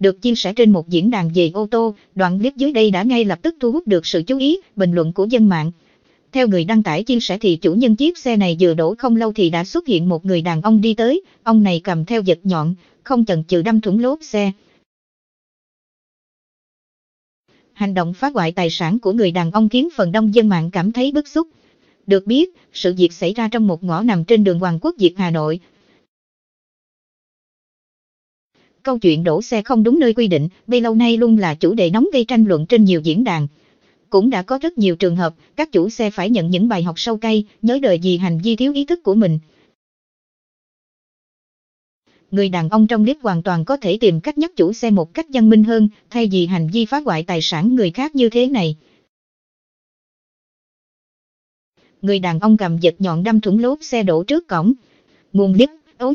Được chia sẻ trên một diễn đàn về ô tô, đoạn clip dưới đây đã ngay lập tức thu hút được sự chú ý, bình luận của dân mạng. Theo người đăng tải chia sẻ thì chủ nhân chiếc xe này vừa đổ không lâu thì đã xuất hiện một người đàn ông đi tới, ông này cầm theo vật nhọn, không chần chừ đâm thủng lốp xe. Hành động phá hoại tài sản của người đàn ông khiến phần đông dân mạng cảm thấy bức xúc. Được biết, sự việc xảy ra trong một ngõ nằm trên đường Hoàng Quốc Việt Hà Nội. Câu chuyện đổ xe không đúng nơi quy định, bấy lâu nay luôn là chủ đề nóng gây tranh luận trên nhiều diễn đàn. Cũng đã có rất nhiều trường hợp, các chủ xe phải nhận những bài học sâu cay, nhớ đời vì hành vi thiếu ý thức của mình. Người đàn ông trong clip hoàn toàn có thể tìm cách nhắc chủ xe một cách văn minh hơn, thay vì hành vi phá hoại tài sản người khác như thế này. Người đàn ông cầm vật nhọn đâm thủng lốp xe đổ trước cổng. Nguồn clip, ối,